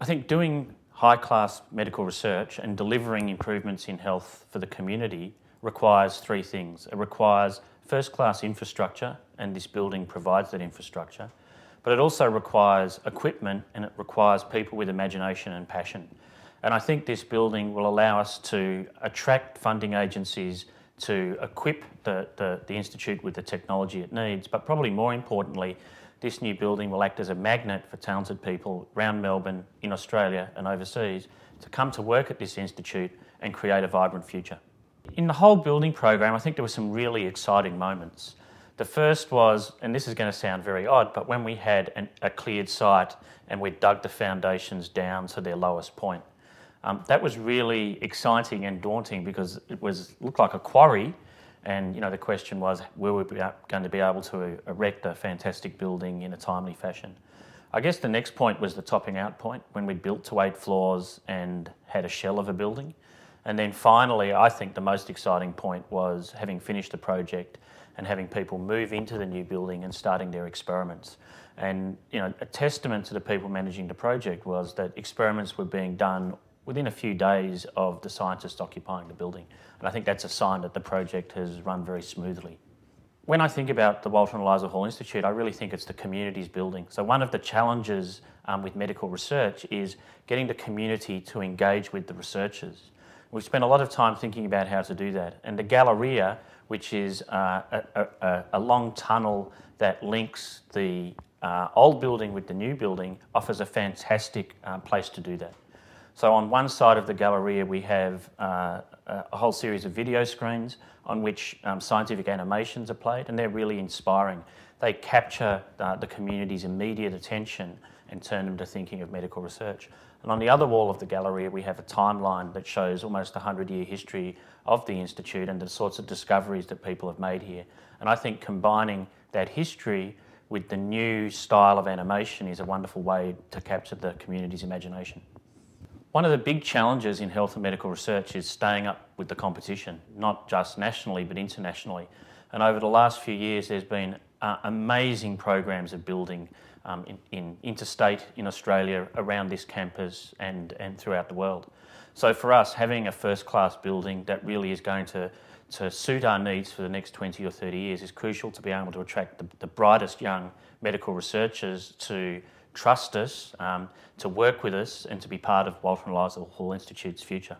I think doing high class medical research and delivering improvements in health for the community requires three things. It requires first class infrastructure, and this building provides that infrastructure, but it also requires equipment and it requires people with imagination and passion. And I think this building will allow us to attract funding agencies to equip the, the, the Institute with the technology it needs, but probably more importantly, this new building will act as a magnet for talented people around Melbourne, in Australia and overseas to come to work at this institute and create a vibrant future. In the whole building program, I think there were some really exciting moments. The first was, and this is going to sound very odd, but when we had an, a cleared site and we dug the foundations down to their lowest point. Um, that was really exciting and daunting because it was looked like a quarry and you know, the question was, were we going to be able to erect a fantastic building in a timely fashion? I guess the next point was the topping out point when we built to eight floors and had a shell of a building. And then finally, I think the most exciting point was having finished the project and having people move into the new building and starting their experiments. And you know, a testament to the people managing the project was that experiments were being done within a few days of the scientists occupying the building. And I think that's a sign that the project has run very smoothly. When I think about the Walter and Eliza Hall Institute, I really think it's the community's building. So one of the challenges um, with medical research is getting the community to engage with the researchers. We've spent a lot of time thinking about how to do that. And the Galleria, which is uh, a, a, a, long tunnel that links the uh, old building with the new building, offers a fantastic uh, place to do that. So on one side of the Galleria, we have uh, a whole series of video screens on which um, scientific animations are played, and they're really inspiring. They capture uh, the community's immediate attention and turn them to thinking of medical research. And on the other wall of the Galleria, we have a timeline that shows almost a 100-year history of the Institute and the sorts of discoveries that people have made here. And I think combining that history with the new style of animation is a wonderful way to capture the community's imagination. One of the big challenges in health and medical research is staying up with the competition, not just nationally but internationally. And over the last few years, there's been uh, amazing programs of building um, in, in, interstate in Australia around this campus and, and throughout the world. So for us, having a first-class building that really is going to, to suit our needs for the next 20 or 30 years is crucial to be able to attract the, the brightest young medical researchers to trust us, um, to work with us, and to be part of Walter and Eliza Hall Institute's future.